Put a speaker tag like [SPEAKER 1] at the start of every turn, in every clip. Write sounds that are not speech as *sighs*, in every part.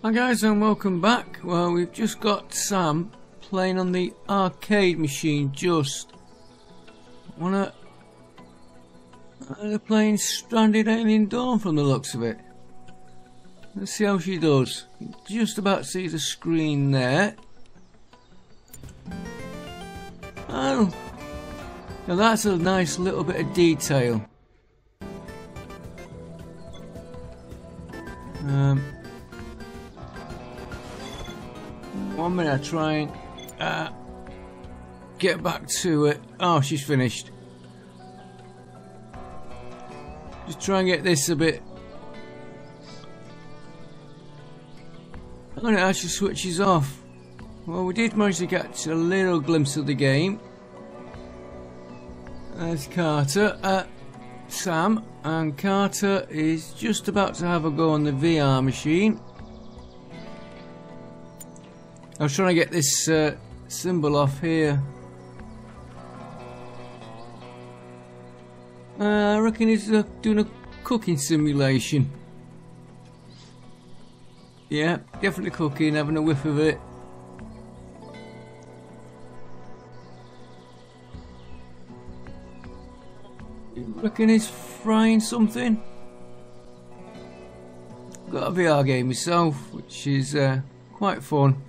[SPEAKER 1] Hi guys and welcome back. Well we've just got Sam playing on the arcade machine just. Wanna they're playing Stranded Alien Dawn from the looks of it. Let's see how she does. Just about see the screen there. Oh, now that's a nice little bit of detail. Um, one minute, I try and uh, get back to it. Oh, she's finished. Just try and get this a bit. And it actually switches off. Well, we did manage to catch a little glimpse of the game. There's Carter. Uh, Sam and Carter is just about to have a go on the VR machine. I was trying to get this uh, symbol off here. Uh, I reckon he's uh, doing a cooking simulation. Yeah, definitely cooking, having a whiff of it. You reckon he's frying something? Got a VR game myself, which is uh, quite fun.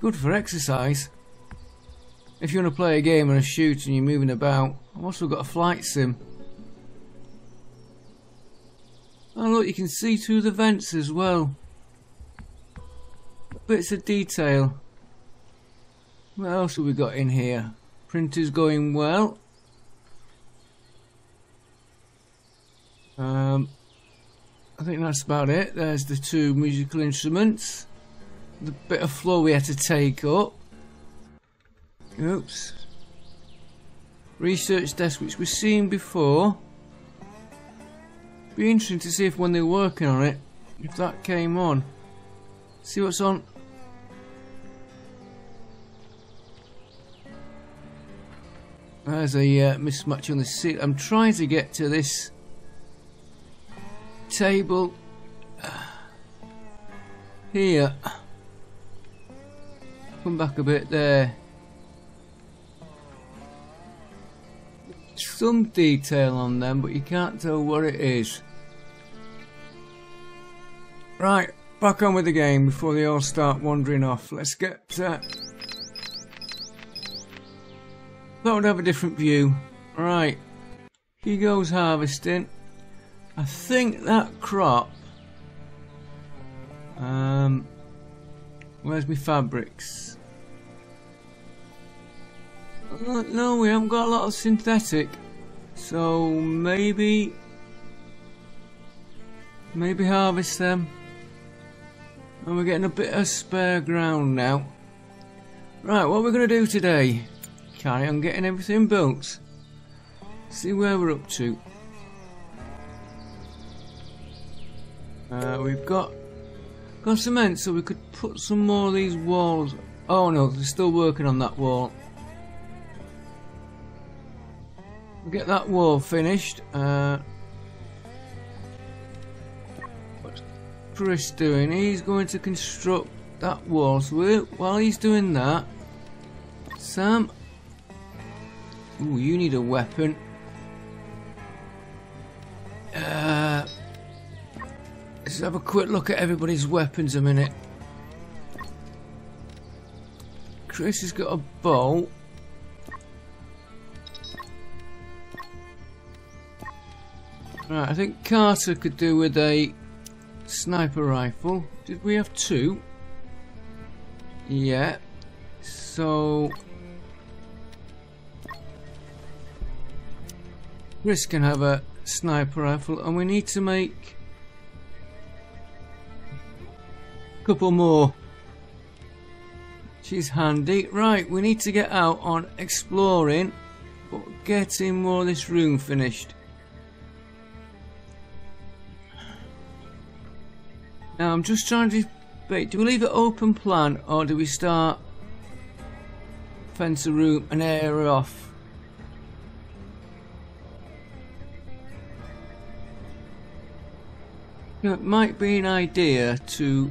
[SPEAKER 1] Good for exercise. If you want to play a game and a shoot and you're moving about, I've also got a flight sim. Oh look, you can see through the vents as well. Bits of detail. What else have we got in here? Printer's going well. Um, I think that's about it. There's the two musical instruments. The bit of floor we had to take up. Oops. Research desk, which we've seen before. Be interesting to see if when they're working on it, if that came on. See what's on. There's a uh, mismatch on the seat. I'm trying to get to this table *sighs* here. Come back a bit there. Some detail on them, but you can't tell what it is. Right, back on with the game before they all start wandering off. Let's get... Uh, thought would have a different view. Right, he goes harvesting. I think that crop... Um, where's my fabrics? No, we haven't got a lot of synthetic. So maybe... Maybe harvest them. And we're getting a bit of spare ground now. Right, what we're going to do today? Carry on getting everything built. See where we're up to. Uh, we've got got cement so we could put some more of these walls. Oh no, they're still working on that wall. Get that wall finished. Uh, what's Chris doing? He's going to construct that wall. So while he's doing that, Sam. Ooh, you need a weapon. Uh, let's have a quick look at everybody's weapons a minute. Chris has got a bow. Right, I think Carter could do with a sniper rifle. Did we have two? Yeah. So... Chris can have a sniper rifle and we need to make a couple more. She's handy. Right, we need to get out on exploring but getting more of this room finished. Now I'm just trying to debate, do we leave it open plan or do we start fence a room and air off? Know, it might be an idea to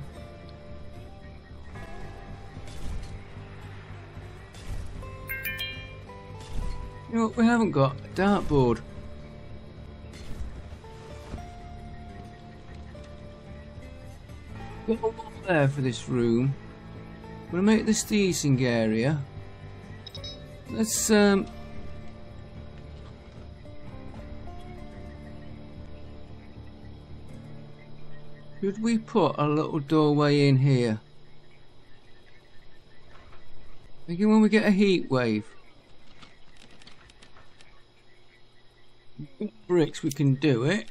[SPEAKER 1] You know what we haven't got? A dartboard. Got a lot there for this room. I'm gonna make this the eating area. Let's um Should we put a little doorway in here? Thinking when we get a heat wave. Bricks, we can do it.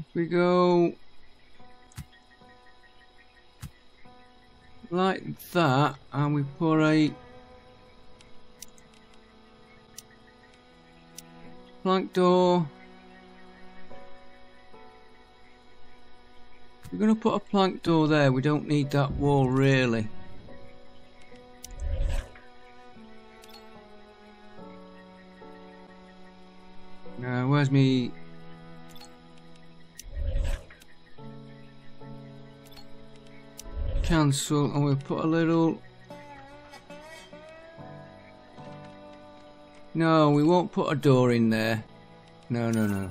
[SPEAKER 1] If we go like that and we put a plank door. We're going to put a plank door there. We don't need that wall really. Now where's me cancel and we'll put a little no we won't put a door in there. No no no.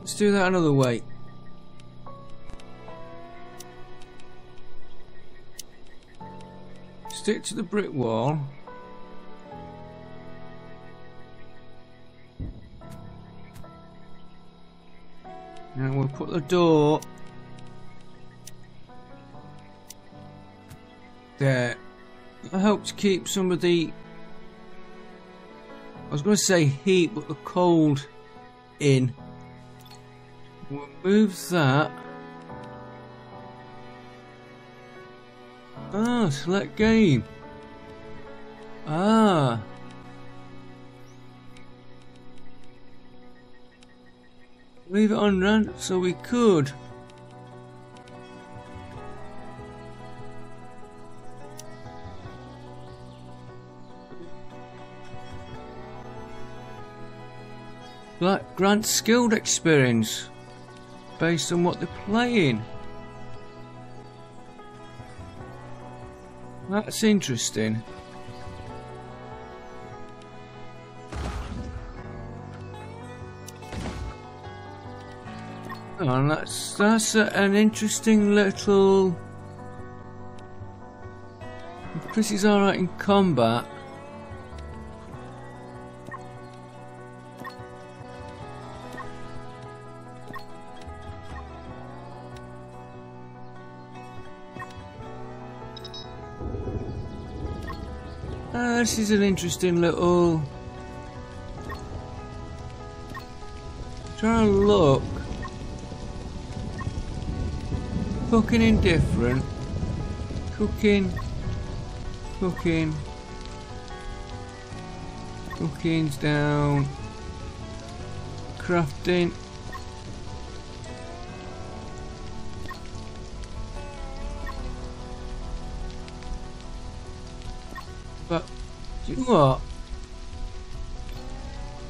[SPEAKER 1] Let's do that another way stick to the brick wall. And we'll put the door there. That helps keep some of the I was going to say heat but the cold in. We'll move that Select game. Ah. Leave it on run so we could. Black grant skilled experience based on what they're playing. That's interesting. Oh, that's that's a, an interesting little. If Chris is alright in combat. This is an interesting little... Trying to look. Cooking indifferent. Cooking. Cooking. Cooking's down. Crafting. What?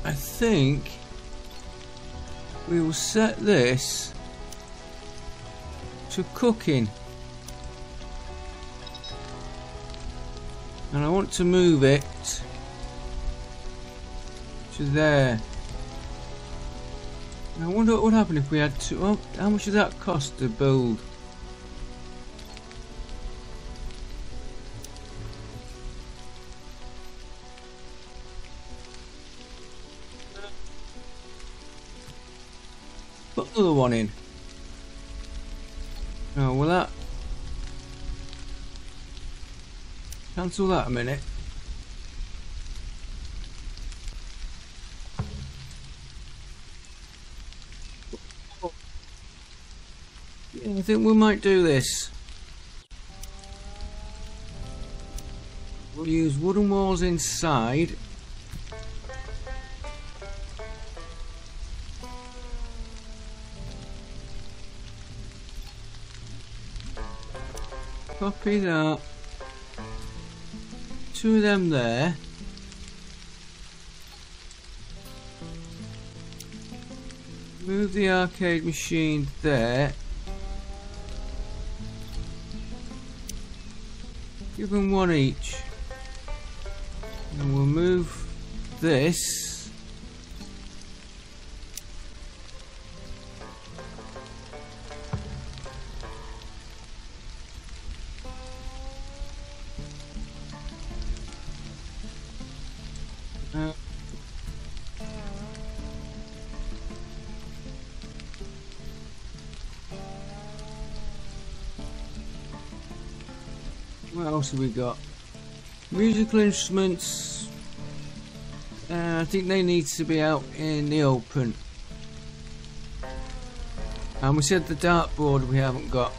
[SPEAKER 1] I think we will set this to cooking. And I want to move it to there. I wonder what would happen if we had to. Oh, how much does that cost to build? Another one in. Oh, will that... Cancel that a minute. Yeah, I think we might do this. We'll use wooden walls inside Copy that. Two of them there. Move the arcade machine there. Give them one each. And we'll move this. Else have we got? Musical instruments. Uh, I think they need to be out in the open. And we said the dartboard we haven't got.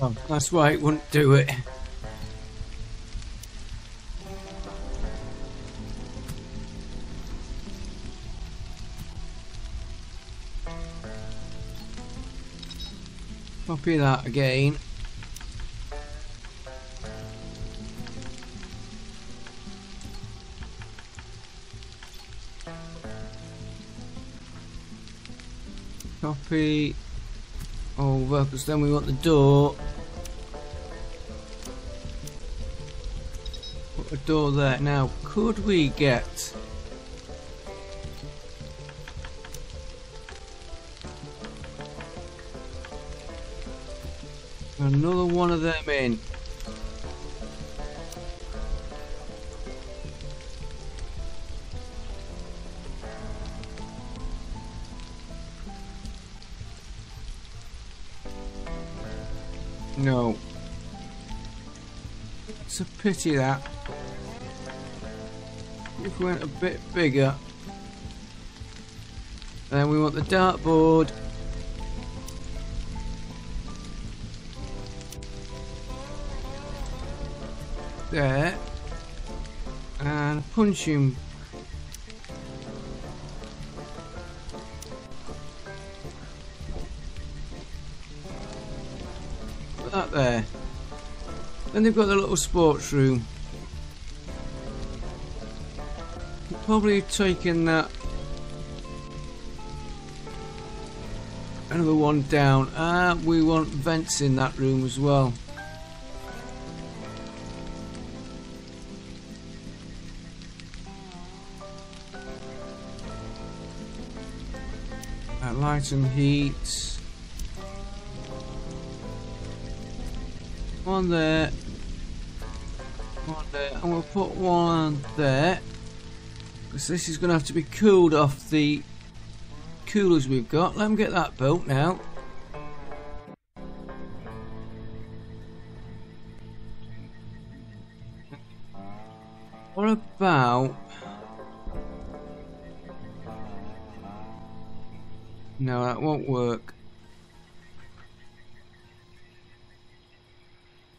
[SPEAKER 1] Oh, that's why it wouldn't do it. Copy that again. Copy over, because then we want the door. Put a door there. Now, could we get Another one of them in. No. It's a pity that. If we went a bit bigger. Then we want the dartboard punch Put that there then they've got the little sports room probably taking that another one down. Uh, we want vents in that room as well light and heat. One there. One there. And we'll put one there. Because this is going to have to be cooled off the coolers we've got. Let me get that built now. What about No, that won't work.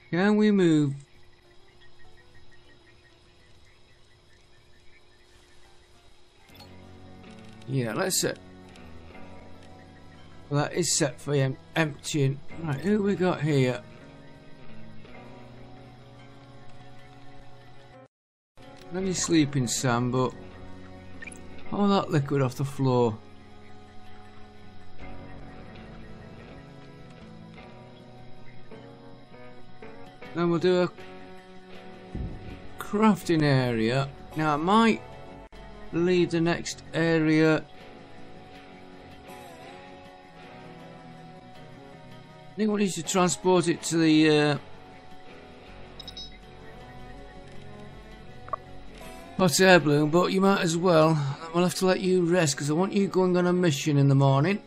[SPEAKER 1] Can we move? Yeah, let's set. Well, that is set for em emptying. Right, who we got here? Let me sleep in Sam, but all that liquid off the floor. Then we'll do a crafting area. Now I might leave the next area I think we need to transport it to the uh, hot air balloon, but you might as well. We'll have to let you rest because I want you going on a mission in the morning.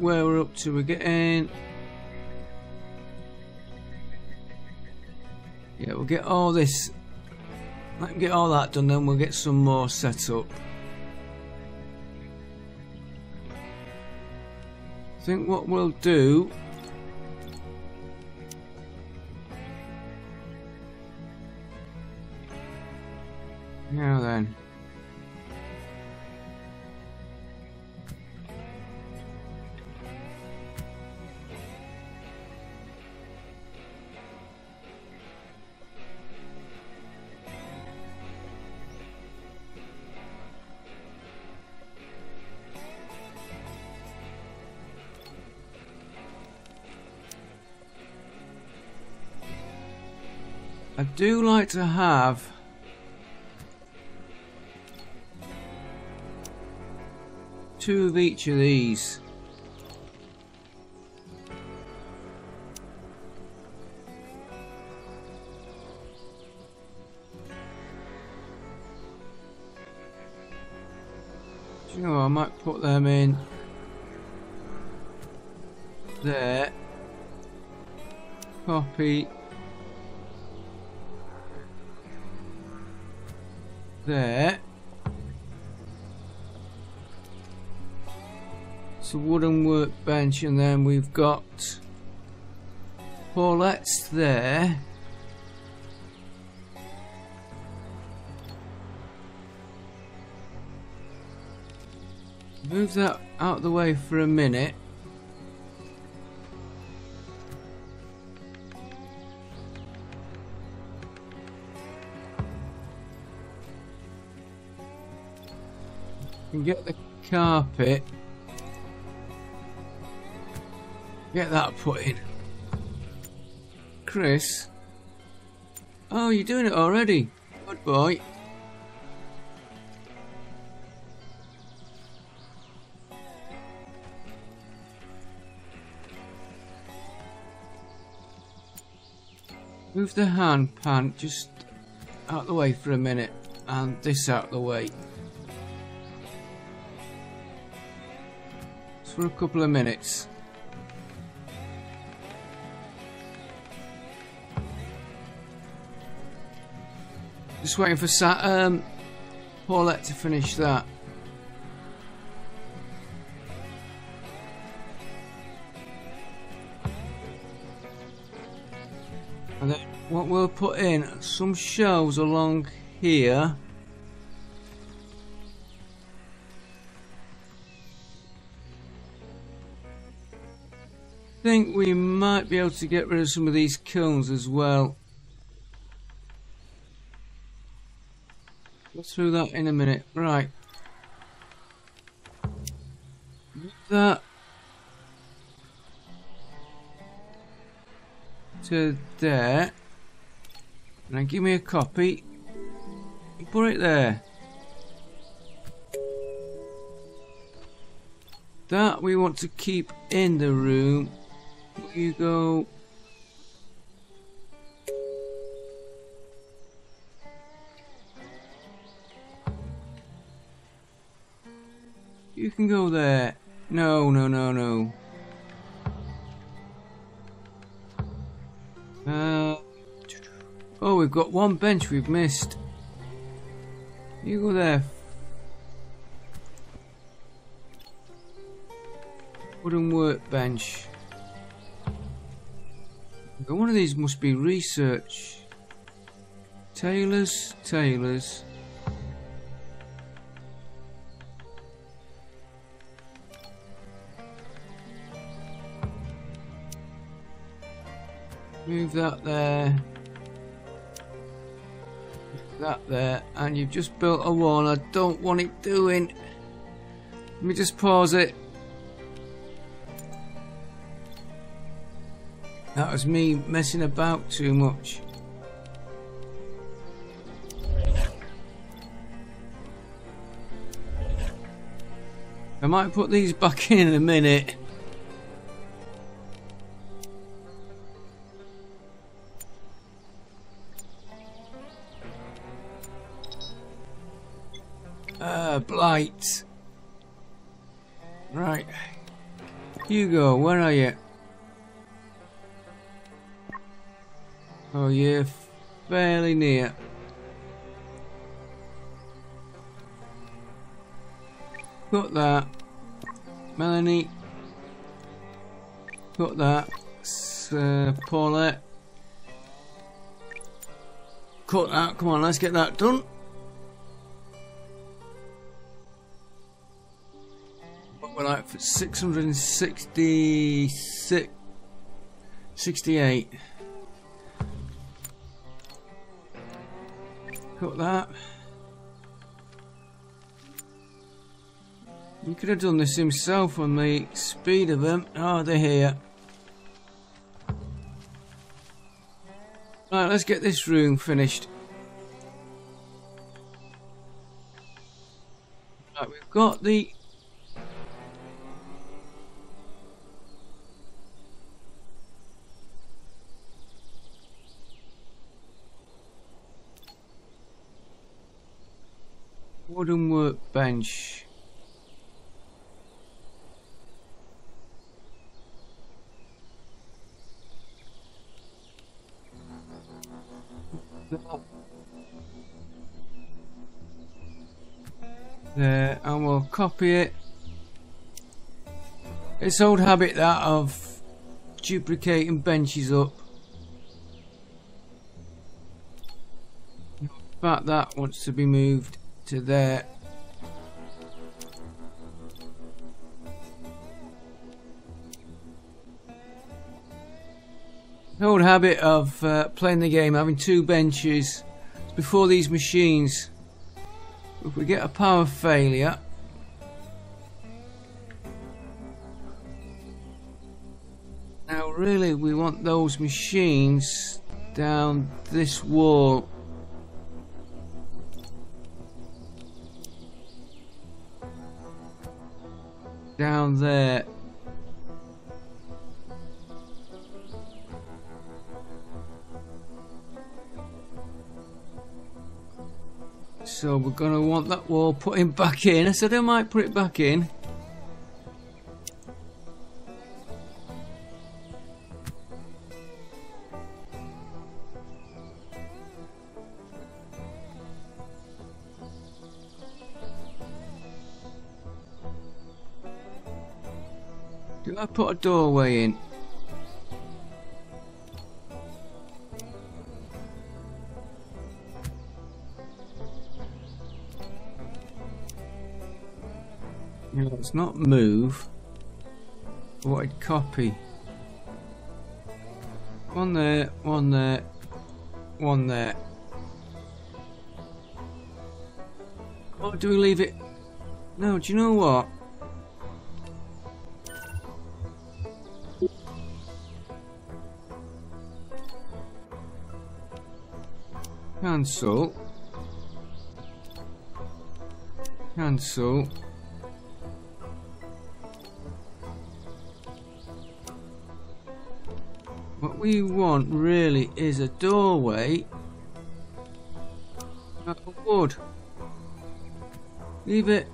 [SPEAKER 1] where we're up to? We're getting... Yeah, we'll get all this... Let me get all that done, then we'll get some more set up. I think what we'll do... Now then. Do like to have two of each of these. Do you know what, I might put them in there. Copy there. It's a wooden workbench and then we've got Paulette's there. Move that out of the way for a minute. Get the carpet. Get that put in. Chris. Oh, you're doing it already. Good boy. Move the hand pan just out of the way for a minute and this out the way. For a couple of minutes. Just waiting for Sa um, Paulette to finish that. And then what we'll put in, some shelves along here. Think we might be able to get rid of some of these kilns as well. Go through that in a minute. Right. That to there. Now give me a copy. Put it there. That we want to keep in the room you go. You can go there. No, no, no, no. Uh, oh, we've got one bench we've missed. You go there. Wooden workbench. One of these must be research. Tailors, tailors. Move that there. That there. And you've just built a wall I don't want it doing. Let me just pause it. That was me messing about too much. I might put these back in in a minute. Uh, blight. Right. Hugo, where are you? Oh, yeah, fairly near. Got that. Melanie. Got that. Uh, Paulette. Cut that. Come on, let's get that done. What we're like for 666. 68. Cut that. You could have done this himself on the speed of them. Ah, oh they're here right let's get this room finished. Right we've got the wooden workbench. There, and we'll copy it. It's old habit that of duplicating benches up. But that wants to be moved to there. The old habit of uh, playing the game, having two benches before these machines. If we get a power failure, now really we want those machines down this wall there. So we're going to want that wall putting back in. I said I might put it back in. I put a doorway in? Yeah, let's not move. What I'd copy. One there, one there, one there. Or do we leave it? No, do you know what? Cancel. Cancel. What we want really is a doorway out of wood. Leave it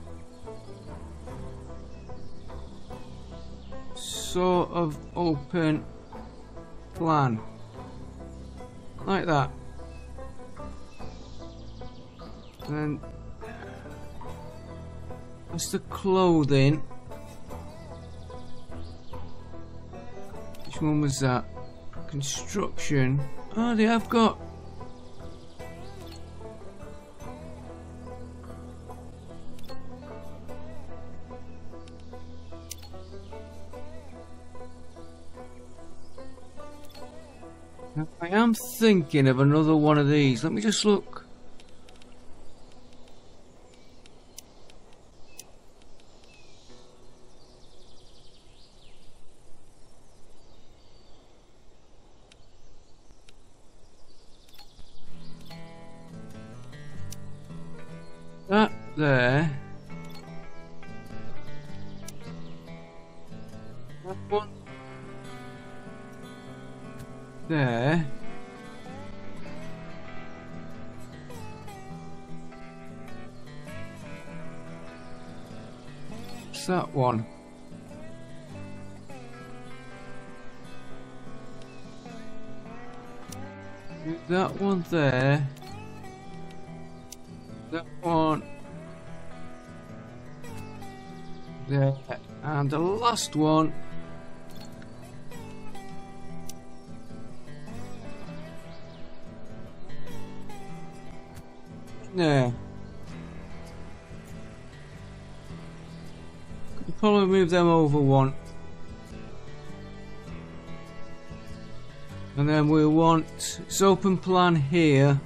[SPEAKER 1] sort of open plan like that then that's the clothing. Which one was that? Construction. Oh, they have got. I am thinking of another one of these. Let me just look. There. One. There. What's that one? That one there. There. And the last one. There. probably move them over one. And then we want this open plan here.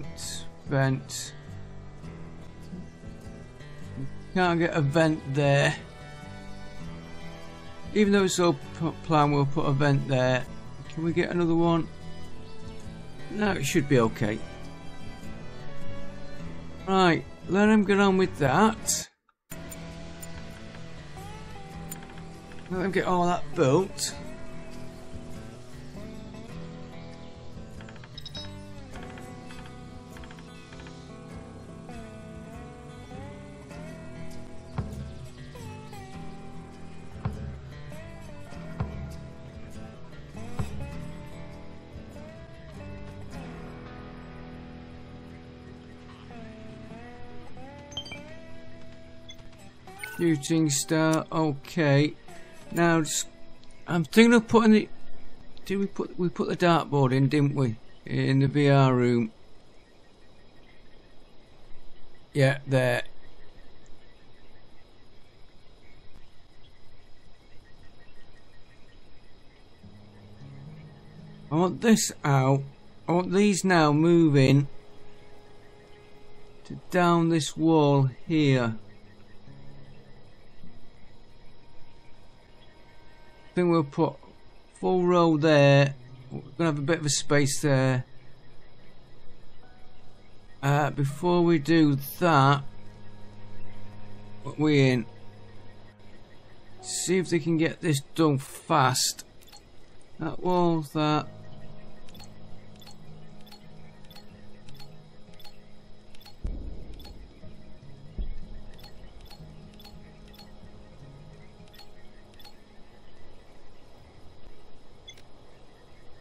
[SPEAKER 1] Vent, vent. Can't get a vent there. Even though it's open plan, we'll put a vent there. Can we get another one? No, it should be okay. Right, let him get on with that. Let him get all that built. Shooting star, okay. Now, just, I'm thinking of putting the. Did we put we put the dartboard in, didn't we? In the VR room. Yeah, there. I want this out. I want these now moving to down this wall here. Think we'll put full row there. We're going to have a bit of a space there. Uh, before we do that, we in. See if they can get this done fast. That wall, that.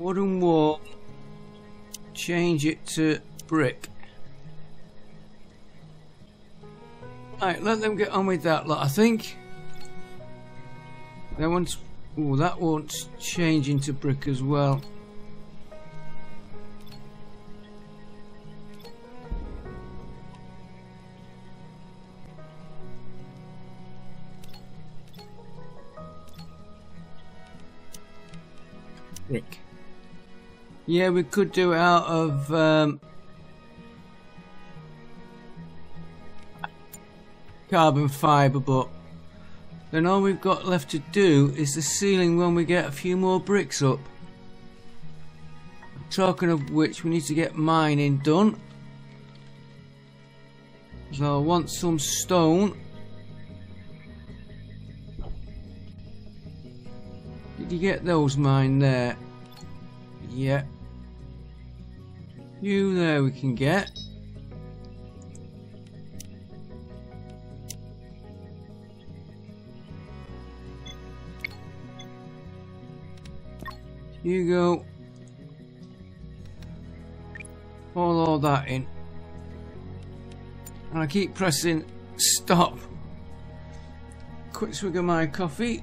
[SPEAKER 1] Wooden wall change it to brick? Right let them get on with that lot I think. That one's oh that won't change into brick as well yeah, we could do it out of um, carbon fibre, but then all we've got left to do is the ceiling when we get a few more bricks up. Talking of which, we need to get mining done. So I want some stone. Did you get those mine there? Yeah. You there we can get. You go. Pull all that in. And I keep pressing stop. Quick swig of my coffee.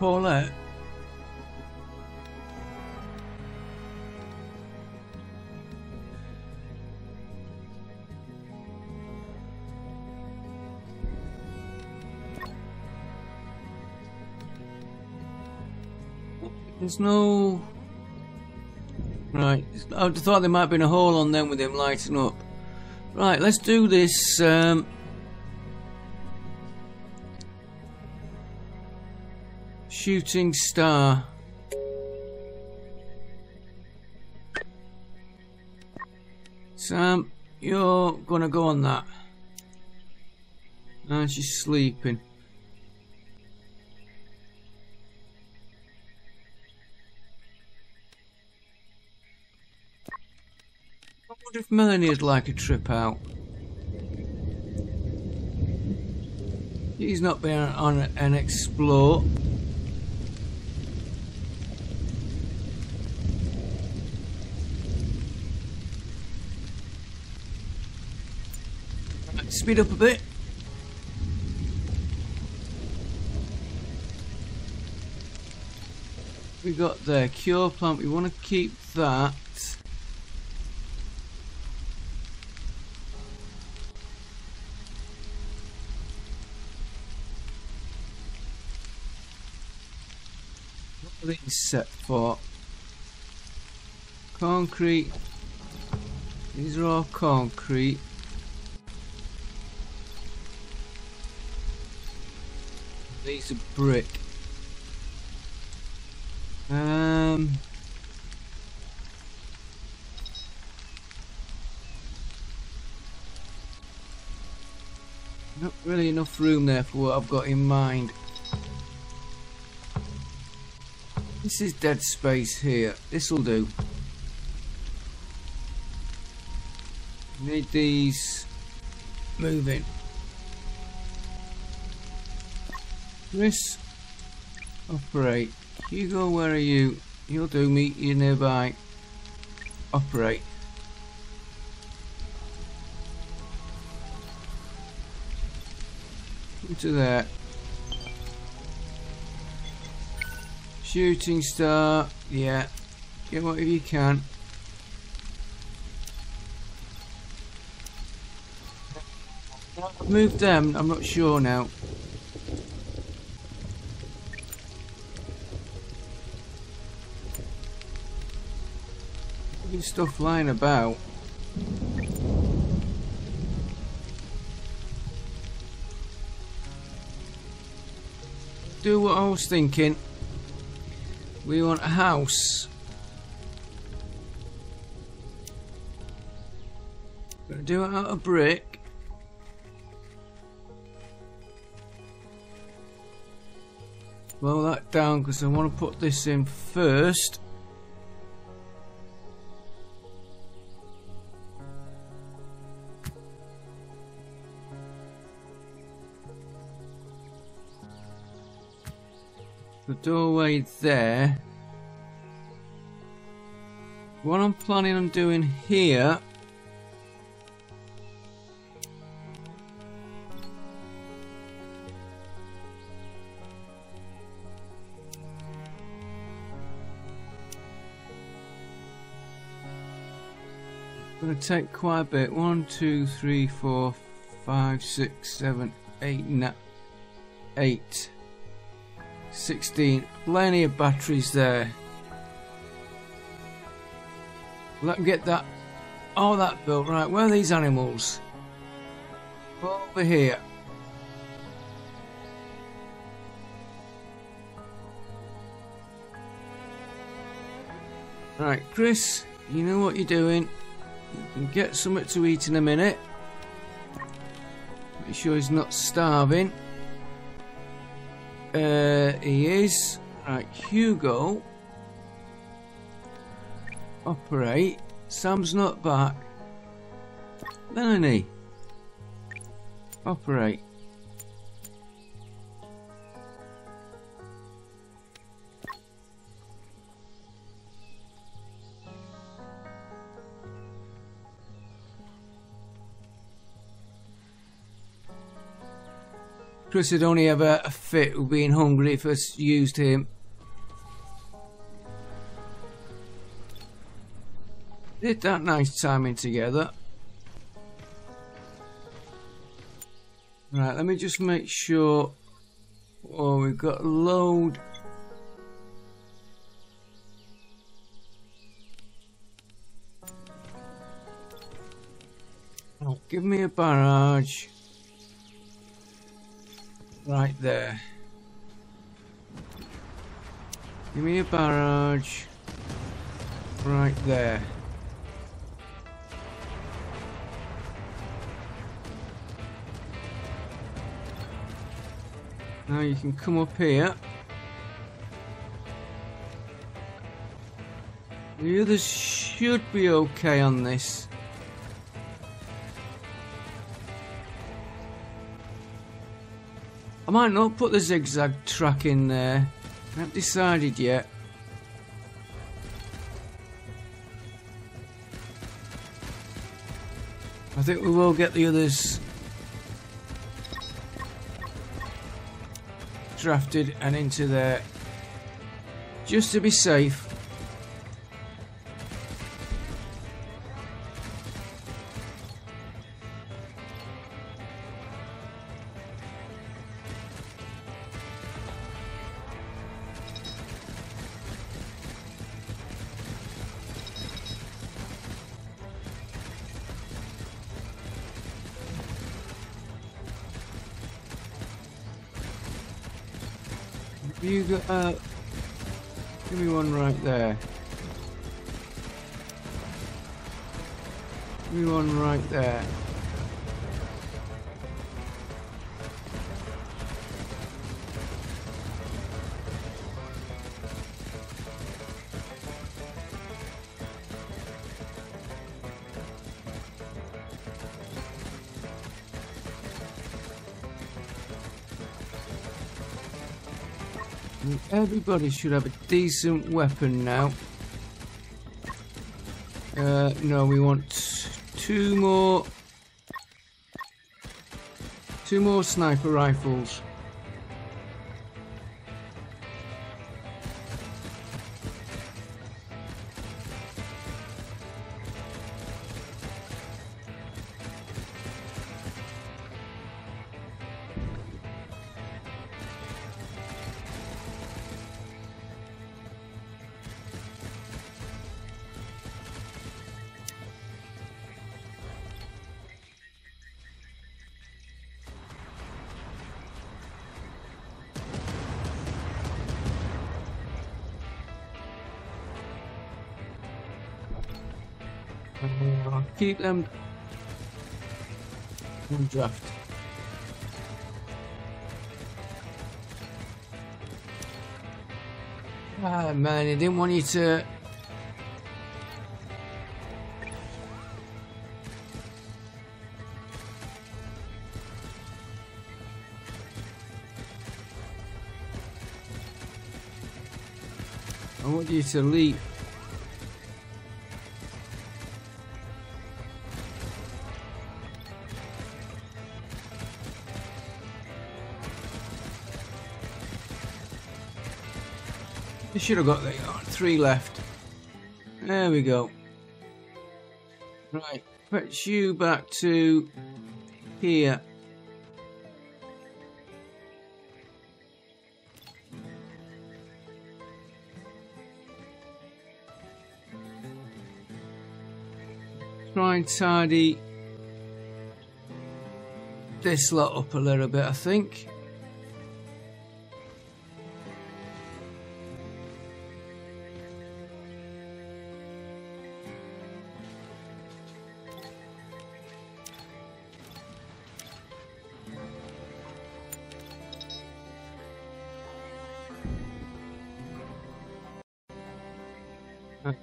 [SPEAKER 1] Paulette. There's no... Right, I thought there might have been a hole on them with him lighting up. Right, let's do this um, Shooting star. Sam, you're gonna go on that. Ah, she's sleeping. I wonder if Melanie'd like a trip out. She's not been on an explore. Speed up a bit. We got the cure plant. We want to keep that. What are these set for? Concrete. These are all concrete. These are brick. Um. Not really enough room there for what I've got in mind. This is dead space here. This will do. Need these moving. This operate. Hugo, where are you? You'll do. Meet you nearby. Operate. Into that. Shooting star. Yeah. Get whatever you can. Move them. I'm not sure now. Stuff lying about. Do what I was thinking. We want a house. Gonna do it out of brick. Roll that down because I want to put this in first. Doorway there. What I'm planning on doing here going to take quite a bit. One, two, three, four, five, six, seven, eight, nine, eight. 16. Plenty of batteries there. Let me get that. All that built. Right, where are these animals? Over here. Right, Chris, you know what you're doing. You can get something to eat in a minute. Make sure he's not starving. Uh, he is. Right, Hugo. Operate. Sam's not back. Melanie. Operate. Chris had only ever a fit with being hungry if I used him. Did that nice timing together. Right, let me just make sure. Oh, we've got a load. Oh, give me a barrage. Right there. Give me a barrage. Right there. Now you can come up here. The others should be okay on this. I might not put the zigzag track in there. I haven't decided yet. I think we will get the others drafted and into there just to be safe You got, uh, give me one right there. Give me one right there. Everybody should have a decent weapon now. Uh, no, we want two more... Two more sniper rifles. Keep draft. Ah man, I didn't want you to I want you to leap. Should have got three left. There we go. Right, put you back to here. Try and tidy this lot up a little bit, I think.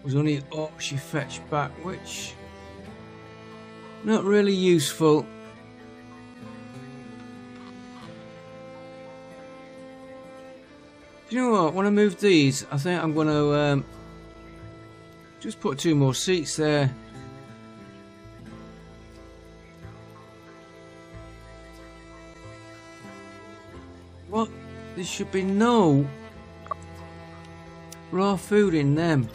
[SPEAKER 1] Was only oh she fetched back, which not really useful. Do you know what? When I move these, I think I'm going to um, just put two more seats there. What? There should be no raw food in them.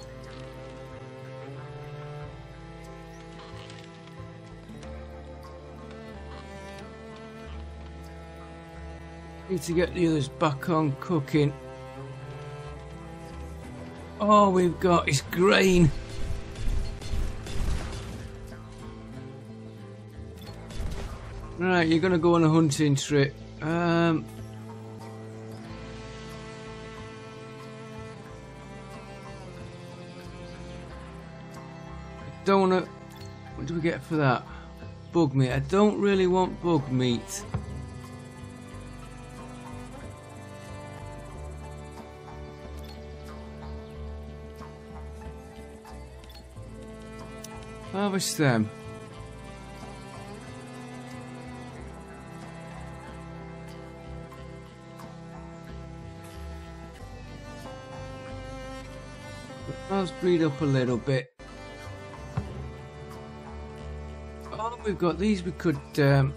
[SPEAKER 1] Need to get the others back on cooking. All we've got is grain. Right, you're gonna go on a hunting trip. Um, don't wanna. What do we get for that? Bug meat. I don't really want bug meat. Harvest them. Let's breed up a little bit. Oh, we've got these we could um,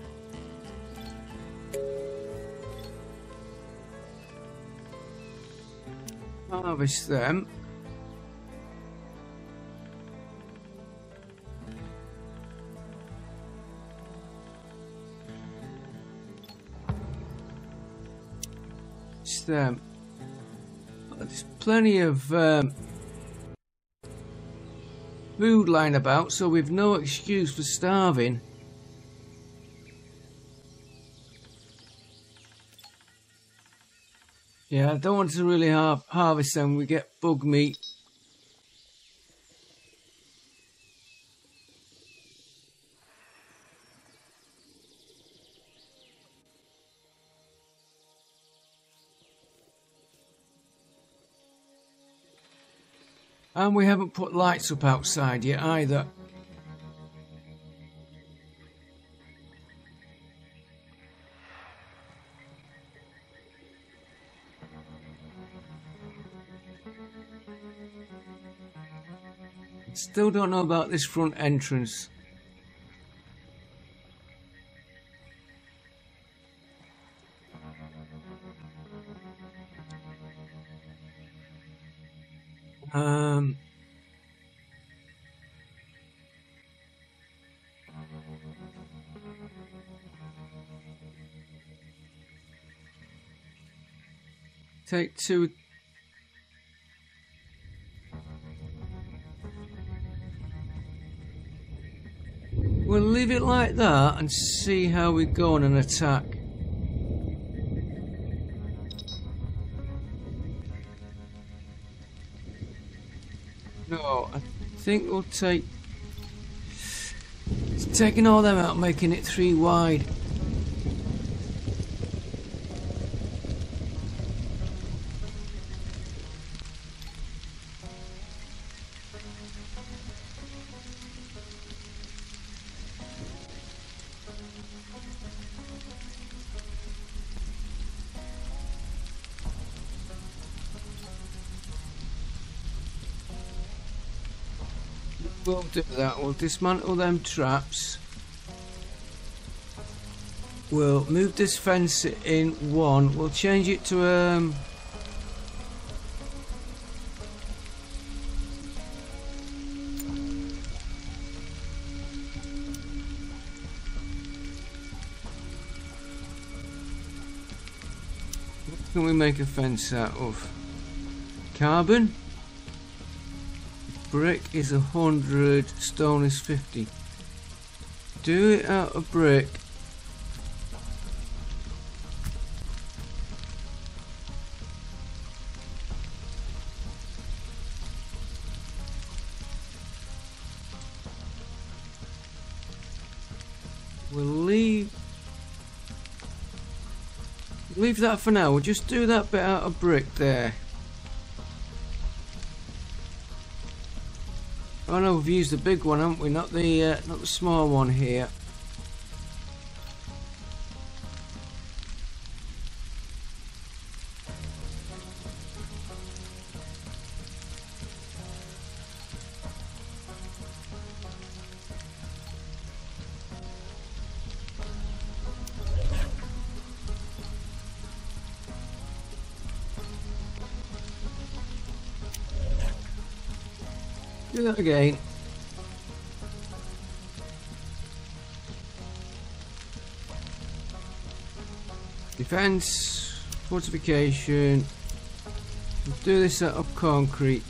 [SPEAKER 1] harvest them. Them. There's plenty of um, food lying about, so we've no excuse for starving. Yeah, I don't want to really har harvest them. We get bug meat. And we haven't put lights up outside yet either. Still don't know about this front entrance. Um, take two We'll leave it like that and see how we go on an attack. Think we'll take... Taking all them out, making it three wide. That. We'll dismantle them traps. We'll move this fence in one. We'll change it to um. What can we make a fence out of? Carbon? Brick is a hundred, stone is fifty. Do it out of brick. We'll leave leave that for now. We'll just do that bit out of brick there. Oh no, we've used the big one, haven't we? Not the uh, not the small one here. Again. Defense, fortification. Do this out of concrete.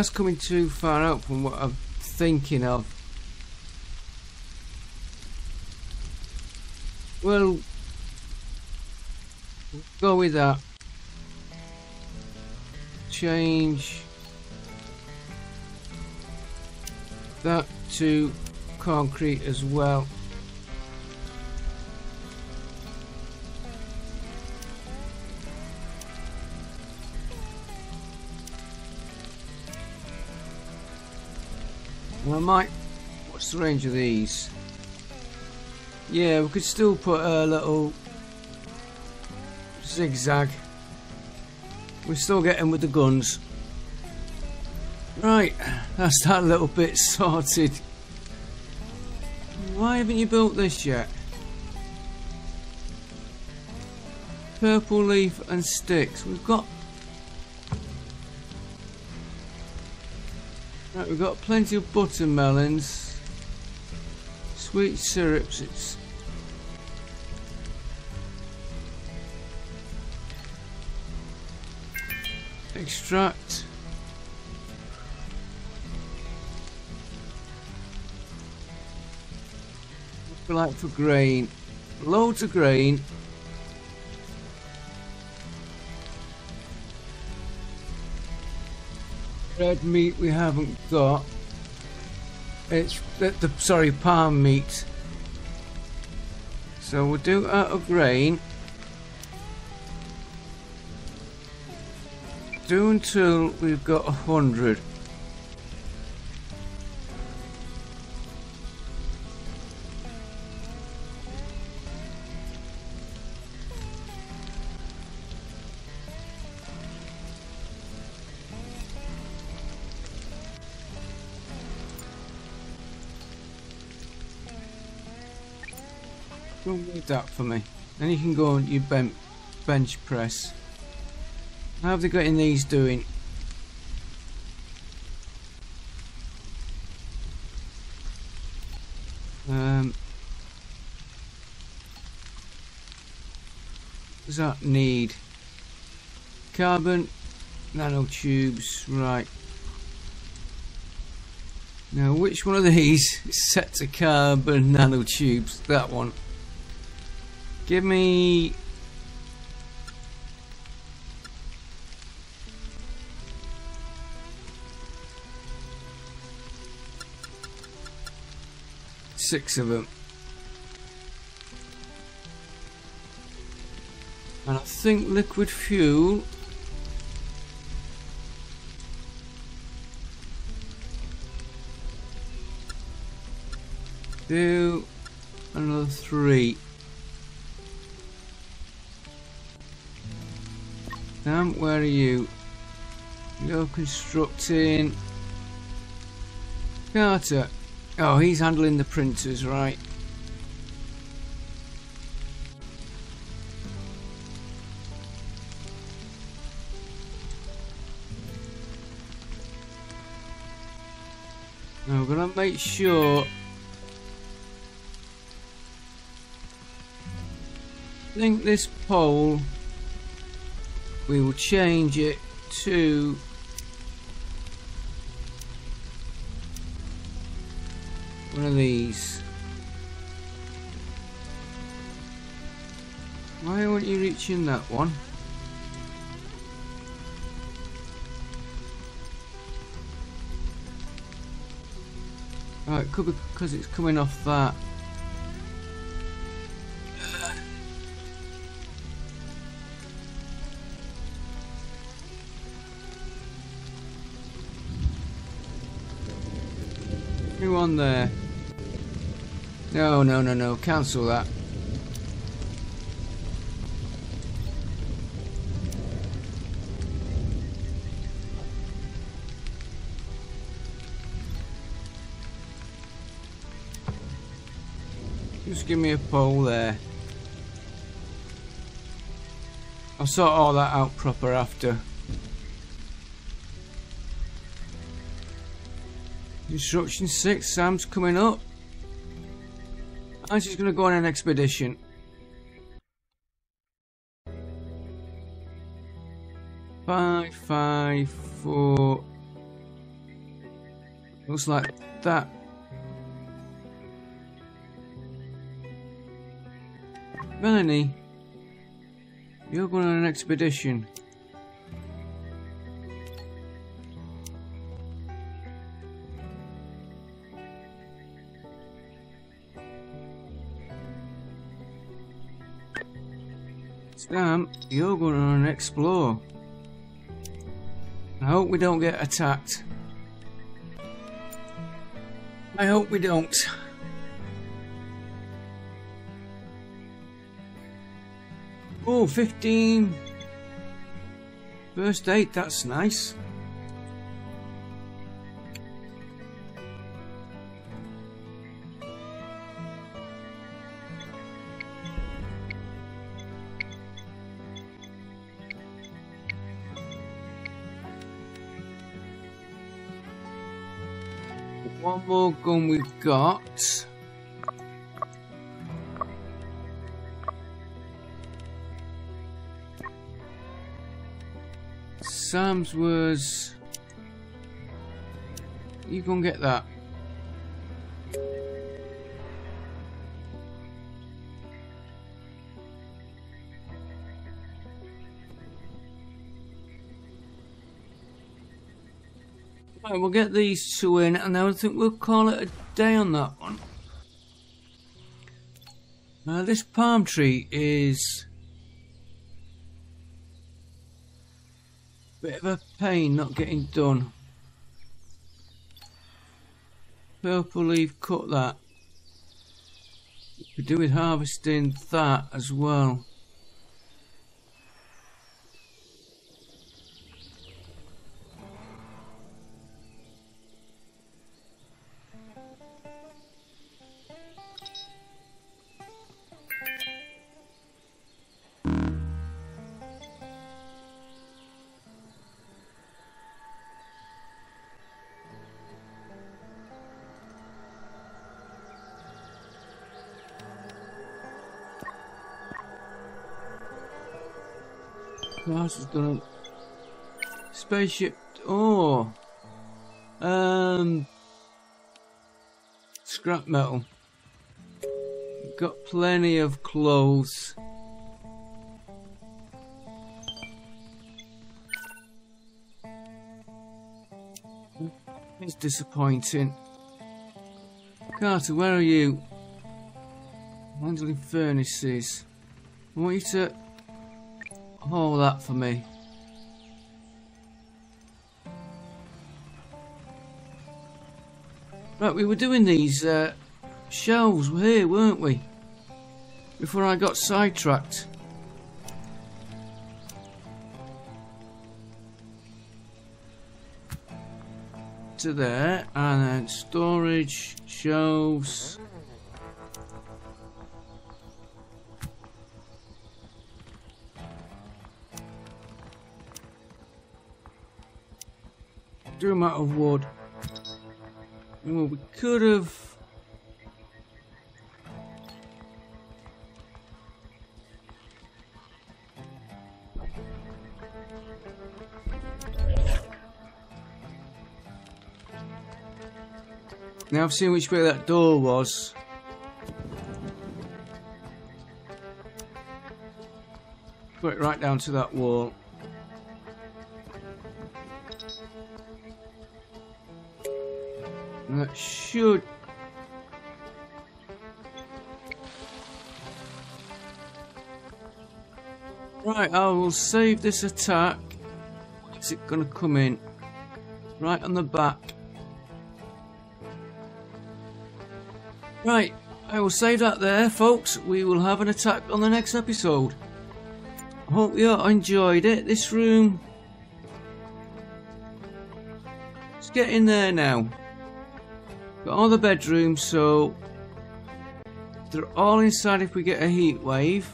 [SPEAKER 1] That's coming too far out from what I'm thinking of. Well, go with that. Change that to concrete as well. Might... What's the range of these? Yeah, we could still put a little zigzag. We're still getting with the guns. Right, that's that little bit sorted. Why haven't you built this yet? Purple leaf and sticks. We've got... we've got plenty of buttermelons. Sweet syrups. It's extract like for grain loads of grain red meat we haven't got. It's the, the sorry palm meat. So we'll do out of grain. Do until we've got a hundred. Don't need that for me. Then you can go on your bench press. How have they got in these doing? Um, does that need carbon nanotubes? Right. Now, which one of these *laughs* is set to carbon nanotubes? That one. Give me six of them. And I think liquid fuel do another three. Sam, where are you? You're constructing Carter. Oh, he's handling the printers, right. Now, we're to make sure I think this pole we will change it to one of these. Why aren't you reaching that one? Oh, it could be because it's coming off that. On there? No, no, no, no. Cancel that. Just give me a pole there. I'll sort all that out proper after. Instruction 6, Sam's coming up. And she's going to go on an expedition. Five, five, four. Looks like that. Melanie, you're going on an expedition. You're going on an explore. I hope we don't get attacked. I hope we don't. Oh, 15 first aid, that's nice. One more gun we've got. Sam's was... You can get that. We'll get these two in and then I think we'll call it a day on that one. Now this palm tree is Bit of a pain not getting done. Purple leaf, cut that. We do with harvesting that as well. Class has done a spaceship. Oh, um, scrap metal. Got plenty of clothes. It's disappointing. Carter, where are you? Handling furnaces. I want you to hold that for me. Right, we were doing these uh, shelves here, weren't we? Before I got sidetracked. To there, and then storage, shelves. Out of wood. Well, we could have... Now I've seen which way that door was. Put it right down to that wall. Should Right, I will save this attack. Is it going to come in? Right on the back. Right, I will save that there, folks. We will have an attack on the next episode. I hope you enjoyed it. This room... Let's get in there now. Got all the bedrooms, so they're all inside if we get a heat wave.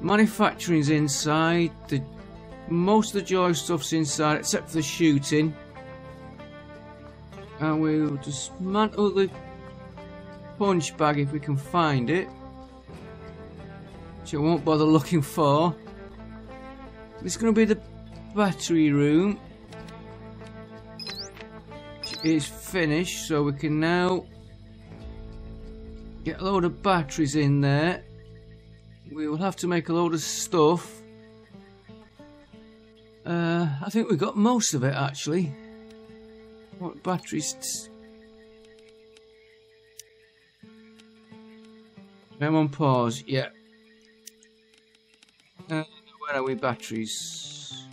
[SPEAKER 1] Manufacturing's inside. The most of the joy stuff's inside, except for the shooting. And we'll dismantle the punch bag if we can find it. Which I won't bother looking for. It's going to be the battery room is finished so we can now get a load of batteries in there. We will have to make a load of stuff. Uh, I think we got most of it actually. What batteries? I'm on pause. Yeah. Uh, where are we batteries?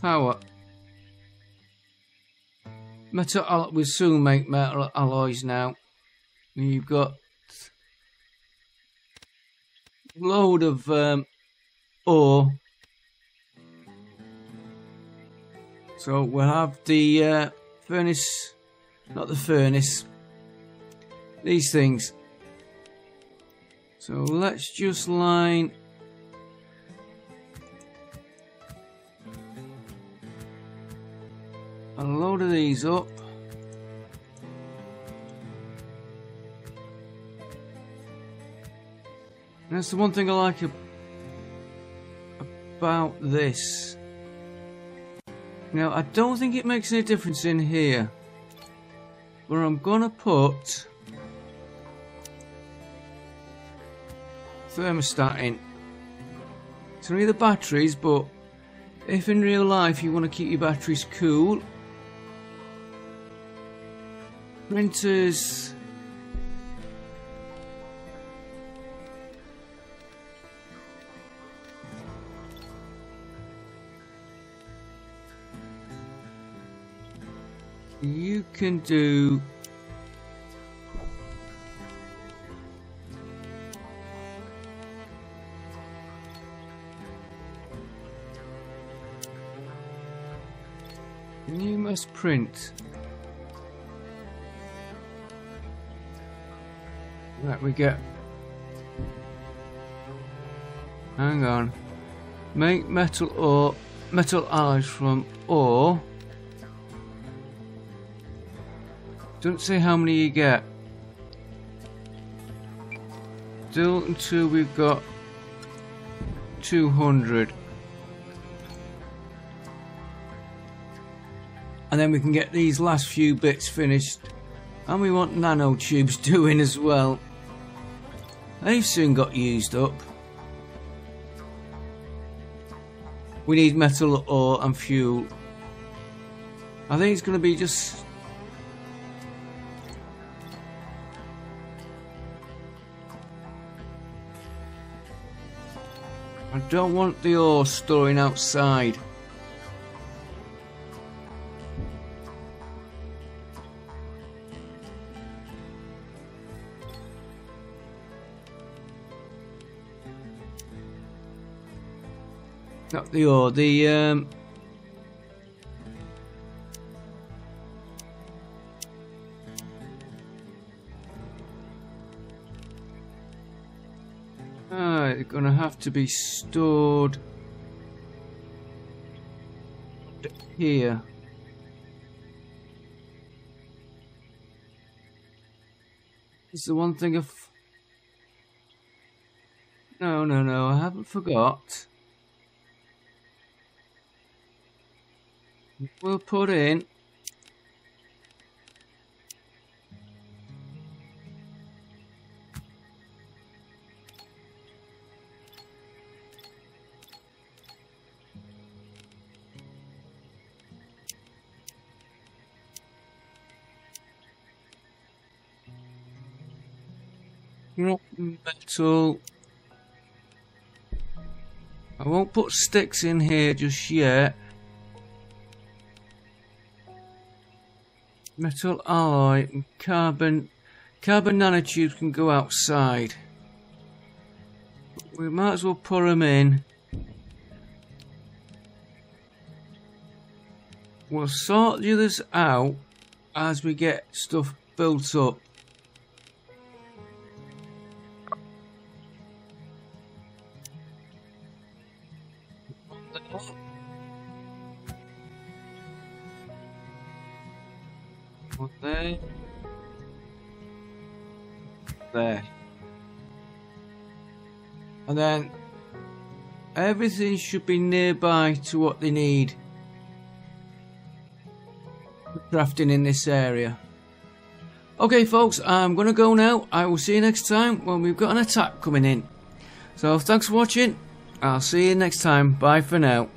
[SPEAKER 1] Power Metal we soon make metal alloys now. You've got load of um, ore. So we'll have the uh, furnace, not the furnace, these things. So let's just line a load of these up. that's the one thing I like about this. Now, I don't think it makes any difference in here. But I'm gonna put thermostat in. It's only the batteries, but if in real life you want to keep your batteries cool, printers you can do you must print right we get hang on make metal ore metal alloys from ore Don't say how many you get. Still until we've got 200. And then we can get these last few bits finished. And we want nanotubes *laughs* doing as well. They've soon got used up. We need metal ore and fuel. I think it's going to be just I don't want the ore storing outside. The the um going to have to be stored here. Is the one thing of... No, no, no, I haven't forgot. We'll put in Not metal. I won't put sticks in here just yet. Metal alloy and carbon carbon nanotubes can go outside. We might as well put them in. We'll sort the others out as we get stuff built up. Everything should be nearby to what they need. Crafting in this area. Okay folks, I'm going to go now. I will see you next time when we've got an attack coming in. So thanks for watching. I'll see you next time. Bye for now.